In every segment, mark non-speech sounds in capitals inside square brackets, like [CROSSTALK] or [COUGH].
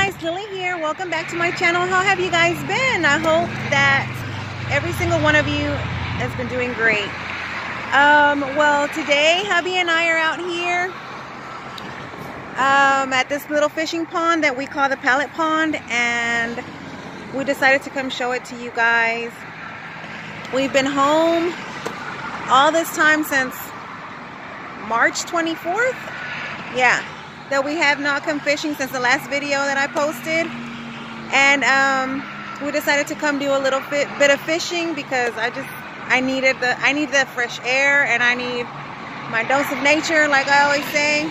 guys, Lilly here. Welcome back to my channel. How have you guys been? I hope that every single one of you has been doing great. Um, well, today hubby and I are out here um, at this little fishing pond that we call the Pallet Pond and we decided to come show it to you guys. We've been home all this time since March 24th. Yeah that we have not come fishing since the last video that I posted. And um, we decided to come do a little bit, bit of fishing because I just, I needed the, I need the fresh air and I need my dose of nature, like I always say.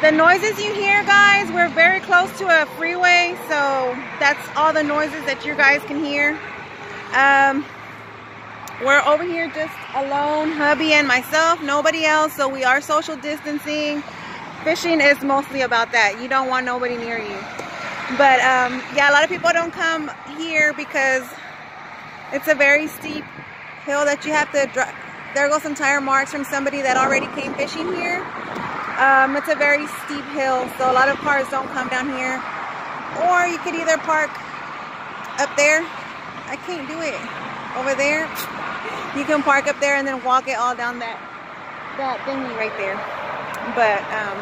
The noises you hear, guys, we're very close to a freeway, so that's all the noises that you guys can hear. Um, we're over here just alone, hubby and myself, nobody else, so we are social distancing fishing is mostly about that. You don't want nobody near you. But um, yeah, a lot of people don't come here because it's a very steep hill that you have to drive. There go some tire marks from somebody that already came fishing here. Um, it's a very steep hill, so a lot of cars don't come down here. Or you could either park up there. I can't do it. Over there. You can park up there and then walk it all down that, that thingy right there but um,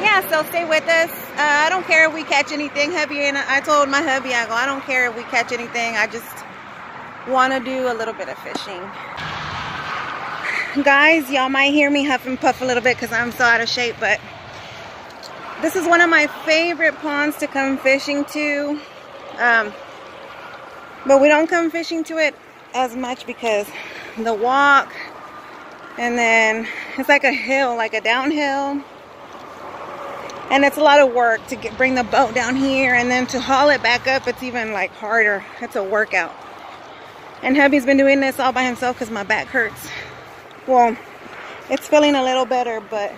yeah so stay with us. Uh, I don't care if we catch anything hubby and I told my hubby I go I don't care if we catch anything. I just want to do a little bit of fishing. Guys y'all might hear me huff and puff a little bit because I'm so out of shape but this is one of my favorite ponds to come fishing to. Um, but we don't come fishing to it as much because the walk and then it's like a hill like a downhill. And it's a lot of work to get bring the boat down here and then to haul it back up it's even like harder. It's a workout. And hubby's been doing this all by himself because my back hurts. Well it's feeling a little better but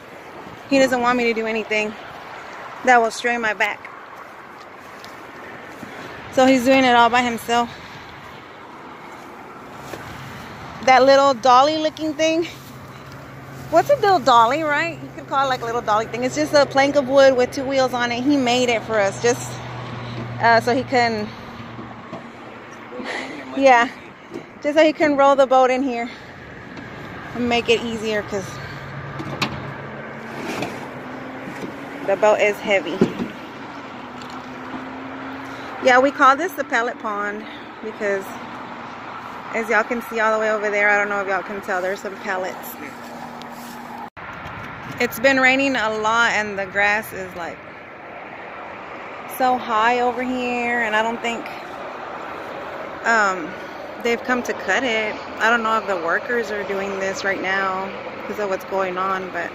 he doesn't want me to do anything that will strain my back. So he's doing it all by himself. That little dolly looking thing what's a little dolly, right? You could call it like a little dolly thing. It's just a plank of wood with two wheels on it. He made it for us just uh, so he can, yeah, just so he can roll the boat in here and make it easier because the boat is heavy. Yeah, we call this the pellet pond because as y'all can see all the way over there, I don't know if y'all can tell, there's some pellets it's been raining a lot and the grass is like so high over here and I don't think um, they've come to cut it. I don't know if the workers are doing this right now because of what's going on but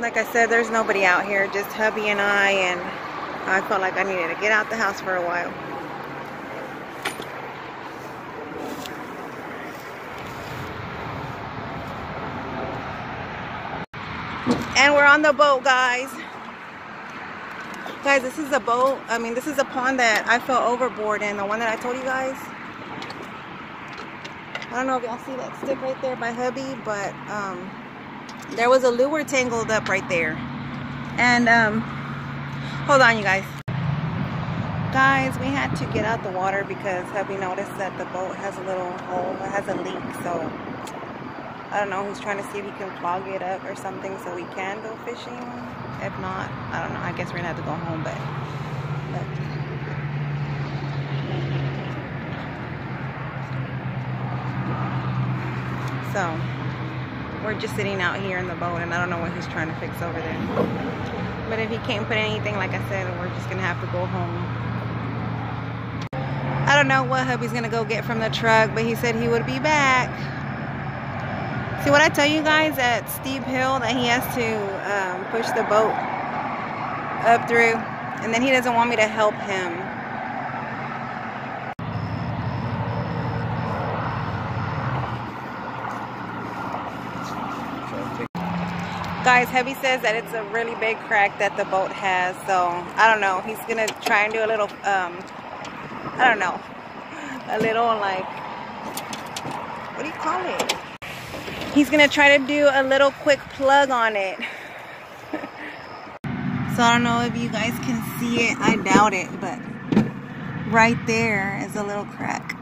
like I said there's nobody out here just hubby and I and I felt like I needed to get out the house for a while. And we're on the boat, guys. Guys, this is a boat. I mean, this is a pond that I fell overboard in. The one that I told you guys. I don't know if y'all see that stick right there by hubby, but um, there was a lure tangled up right there. And, um, hold on, you guys. Guys, we had to get out the water because hubby noticed that the boat has a little hole. It has a leak, so I don't know, he's trying to see if he can clog it up or something so we can go fishing. If not, I don't know, I guess we're gonna have to go home, but, but so we're just sitting out here in the boat and I don't know what he's trying to fix over there. But if he can't put anything, like I said, we're just gonna have to go home. I don't know what hubby's gonna go get from the truck, but he said he would be back. See what I tell you guys that steep hill that he has to um, push the boat up through and then he doesn't want me to help him. Guys, Heavy says that it's a really big crack that the boat has, so I don't know. He's gonna try and do a little, um, I don't know, [LAUGHS] a little like, what do you call it? He's gonna try to do a little quick plug on it So I don't know if you guys can see it. I doubt it, but right there is a little crack.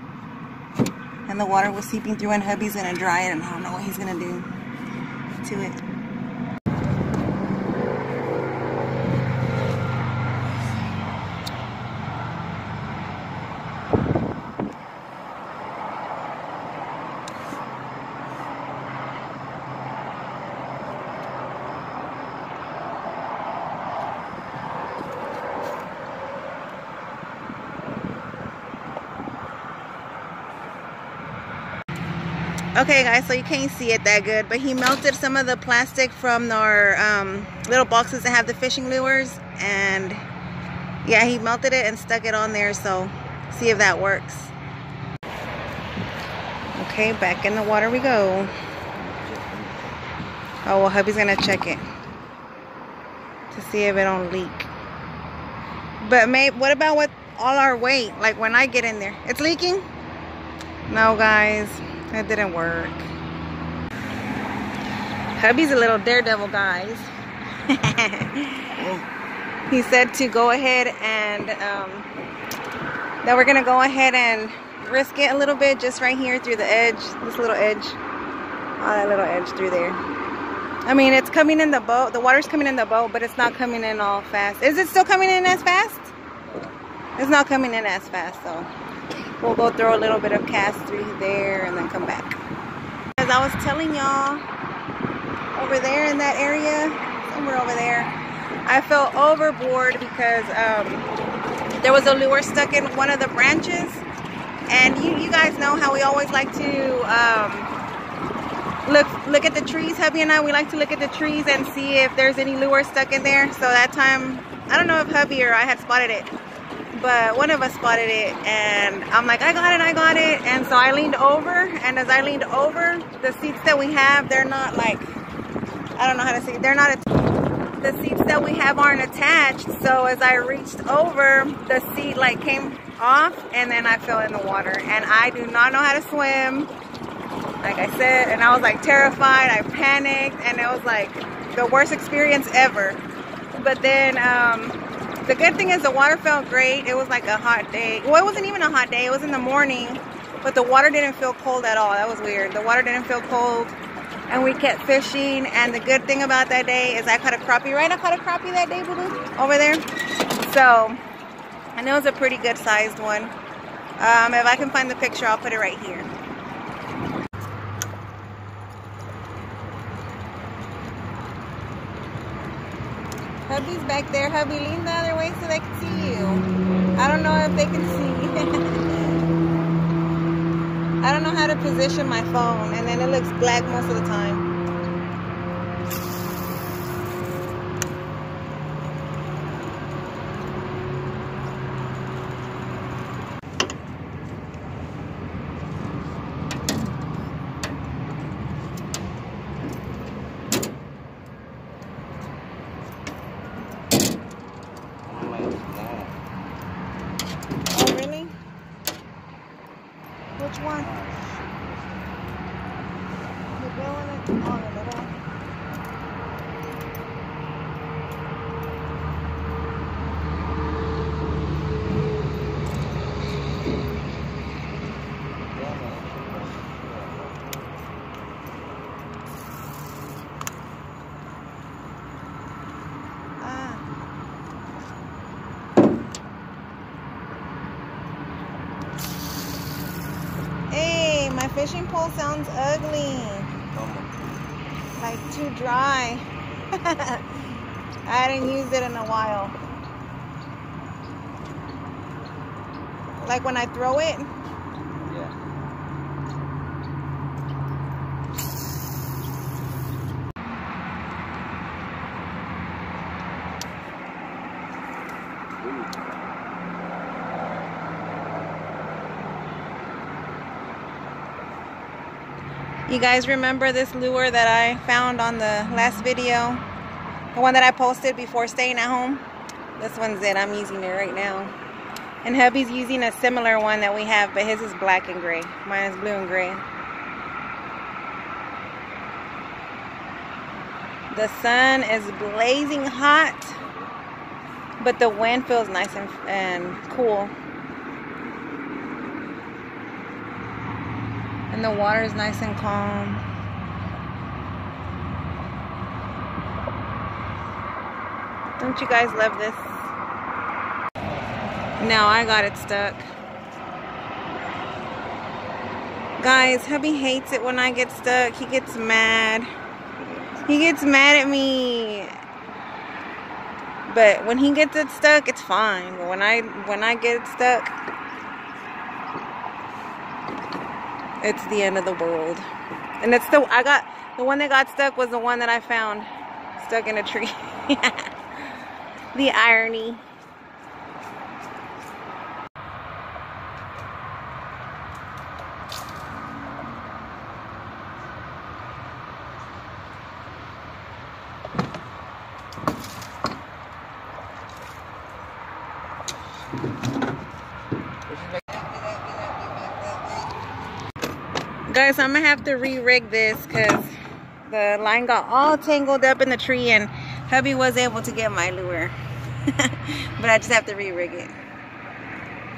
And the water was seeping through and hubby's gonna dry it and I don't know what he's gonna do to it. Okay guys, so you can't see it that good, but he melted some of the plastic from our um, little boxes that have the fishing lures and yeah, he melted it and stuck it on there, so see if that works. Okay, back in the water we go. Oh, well hubby's gonna check it to see if it don't leak. But may, what about with all our weight, like when I get in there? It's leaking? No guys. That didn't work. Hubby's a little daredevil, guys. [LAUGHS] he said to go ahead and um, that we're gonna go ahead and risk it a little bit just right here through the edge, this little edge. Oh, that little edge through there. I mean, it's coming in the boat. The water's coming in the boat, but it's not coming in all fast. Is it still coming in as fast? It's not coming in as fast, though. We'll go throw a little bit of cast through there and then come back. As I was telling y'all, over there in that area, somewhere over there, I fell overboard because um, there was a lure stuck in one of the branches. And you, you guys know how we always like to um, look look at the trees. Hubby and I, we like to look at the trees and see if there's any lure stuck in there. So that time, I don't know if hubby or I had spotted it but one of us spotted it and I'm like, I got it, I got it. And so I leaned over and as I leaned over, the seats that we have, they're not like, I don't know how to say, they're not, the seats that we have aren't attached. So as I reached over, the seat like came off and then I fell in the water and I do not know how to swim. Like I said, and I was like terrified, I panicked and it was like the worst experience ever. But then, um, the good thing is the water felt great. It was like a hot day. Well, it wasn't even a hot day. It was in the morning, but the water didn't feel cold at all. That was weird. The water didn't feel cold, and we kept fishing. And the good thing about that day is I caught a crappie. Right? I caught a crappie that day, boo boo, over there. So, and it was a pretty good sized one. Um, if I can find the picture, I'll put it right here. Hubby's back there. Hubby, lean so they can see you. I don't know if they can see. [LAUGHS] I don't know how to position my phone, and then it looks black most of the time. Which one? The bill in it? Oh, the little one. my fishing pole sounds ugly. Like too dry. [LAUGHS] I hadn't used it in a while. Like when I throw it. You guys remember this lure that I found on the last video? The one that I posted before staying at home? This one's it. I'm using it right now. And hubby's using a similar one that we have, but his is black and gray. Mine is blue and gray. The sun is blazing hot. But the wind feels nice and, and cool. And the water is nice and calm. Don't you guys love this? No, I got it stuck. Guys, hubby hates it when I get stuck. He gets mad. He gets mad at me. But when he gets it stuck, it's fine. But when I when I get stuck, it's the end of the world. And it's the I got the one that got stuck was the one that I found stuck in a tree. [LAUGHS] the irony. Guys, I'm gonna have to re-rig this because the line got all tangled up in the tree and hubby was able to get my lure. [LAUGHS] but I just have to re-rig it.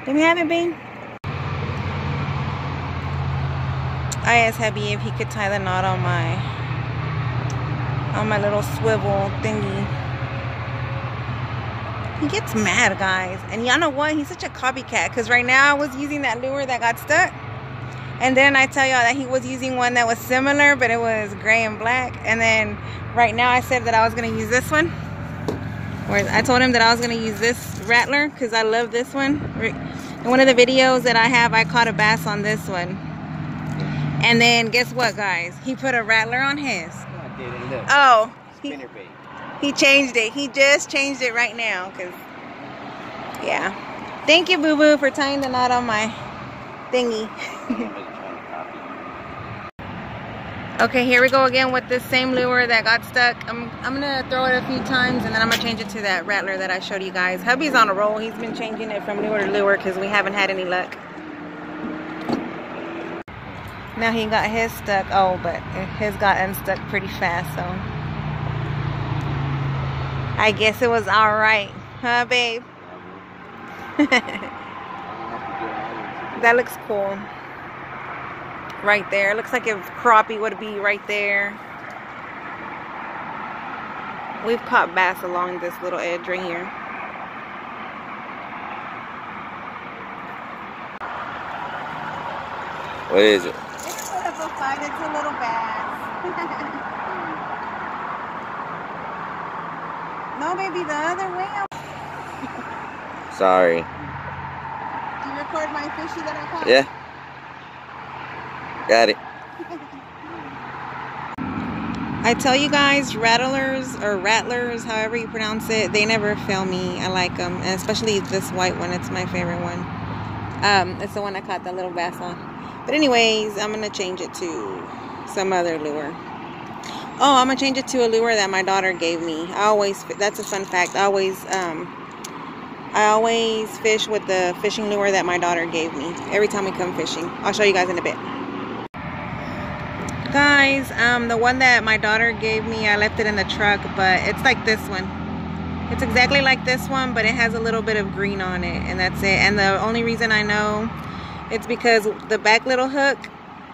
Let me have it, babe. I asked hubby if he could tie the knot on my on my little swivel thingy. He gets mad, guys. And y'all know what? He's such a copycat. Because right now I was using that lure that got stuck. And then I tell y'all that he was using one that was similar, but it was gray and black. And then right now I said that I was going to use this one. Where I told him that I was going to use this rattler because I love this one. In one of the videos that I have, I caught a bass on this one. And then guess what, guys? He put a rattler on his. Oh, he, he changed it. He just changed it right now. Cause, yeah. Thank you, Boo Boo, for tying the knot on my thingy. Okay, here we go again with this same lure that got stuck. I'm, I'm to throw it a few times and then I'm to change it to that rattler that I showed you guys. Hubby's on a roll. He's been changing it from lure to lure because we haven't had any luck. Now he got his stuck. Oh, but his got unstuck pretty fast, so... I guess it was alright. Huh, babe? [LAUGHS] that looks cool. Right there. It looks like if crappie would be right there. We've caught bass along this little edge right here. What is it? It's a little five. It's a little bass. No, baby, the other way. Sorry. Do you record my fishy that I caught? Yeah. Got it. I tell you guys, rattlers or rattlers, however you pronounce it, they never fail me. I like them, and especially this white one. It's my favorite one. Um, it's the one I caught that little bass on. But anyways, I'm gonna change it to some other lure. Oh, I'm gonna change it to a lure that my daughter gave me. I always, that's a fun fact. I always, um, I always fish with the fishing lure that my daughter gave me every time we come fishing. I'll show you guys in a bit. Guys, um, the one that my daughter gave me, I left it in the truck, but it's like this one. It's exactly like this one, but it has a little bit of green on it, and that's it. And the only reason I know it's because the back little hook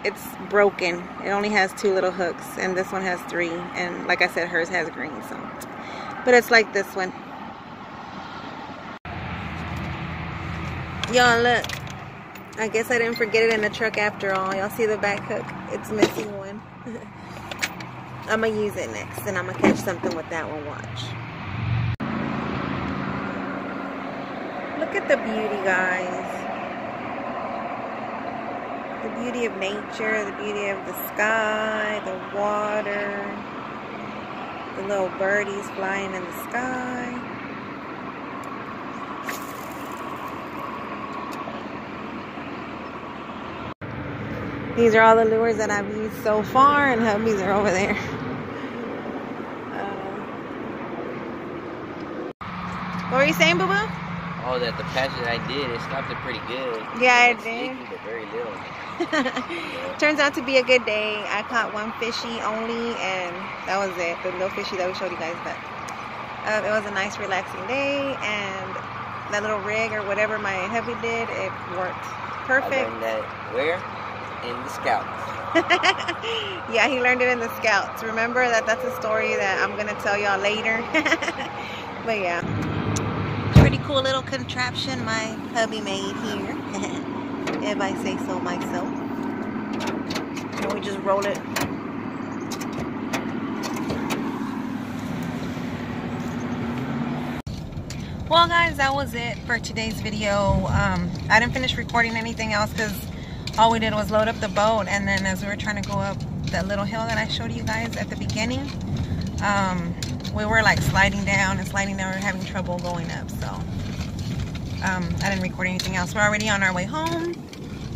it's broken. It only has two little hooks and this one has three. And like I said, hers has green. So, But it's like this one. Y'all look. I guess I didn't forget it in the truck after all. Y'all see the back hook? It's missing one. I'm going to use it next and I'm going to catch something with that one. Watch. Look at the beauty, guys the beauty of nature, the beauty of the sky, the water, the little birdies flying in the sky. These are all the lures that I've used so far, and hubbies are over there. Uh, what were you saying, Boo Boo? Oh, that the patch that I did, it stopped it pretty good. Yeah, it did. but very little. [LAUGHS] Turns out to be a good day. I caught one fishy only, and that was it. The little fishy that we showed you guys. But Uh, it was a nice relaxing day and that little rig or whatever my hubby did, it worked perfect. I learned that where? In the Scouts. [LAUGHS] yeah, he learned it in the Scouts. Remember that that's a story that I'm going to tell y'all later. [LAUGHS] but yeah. Pretty cool little contraption my hubby made here. [LAUGHS] if I say so myself. And we just roll it well guys that was it for today's video um, I didn't finish recording anything else because all we did was load up the boat and then as we were trying to go up that little hill that I showed you guys at the beginning um, we were like sliding down and sliding down. We were having trouble going up so um, I didn't record anything else. We're already on our way home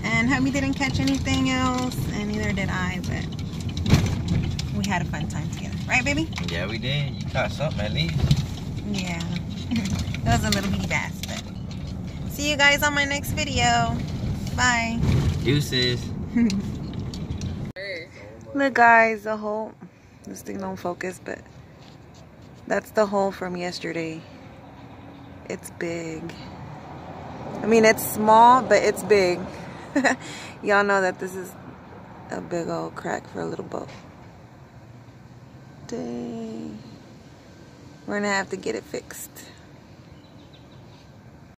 and hubby didn't catch anything else and neither did I but we had a fun time together. Right baby? Yeah we did. You caught something at least. Yeah. [LAUGHS] It was a little bitty bass, but see you guys on my next video. Bye. Deuces. [LAUGHS] Look guys, the hole, this thing don't focus, but that's the hole from yesterday. It's big. I mean, it's small, but it's big. [LAUGHS] Y'all know that this is a big old crack for a little boat. Dang. We're gonna have to get it fixed.